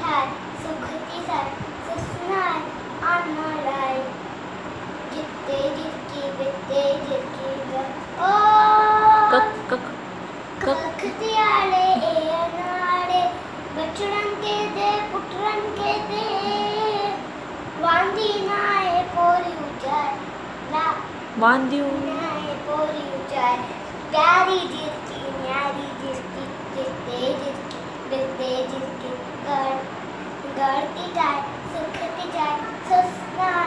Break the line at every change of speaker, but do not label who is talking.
जाय सुखती जाय सुसनाय आनालाय जित्ते जितकी बित्ते जितकी ग ओ!
कक कक कक।
कखतियाले ए अनाड़े बचड़न के दे पुटरन के दे। वांदी नाए पोरी उजाय ना
वांदियो
नाए पोरी उजाय प्यारी जितकी न्यारी जितकी जित्ते जितकी बित्ते जितकी गड़ जाए सुखती आना लाहे